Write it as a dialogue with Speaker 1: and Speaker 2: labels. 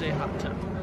Speaker 1: Thursday hot to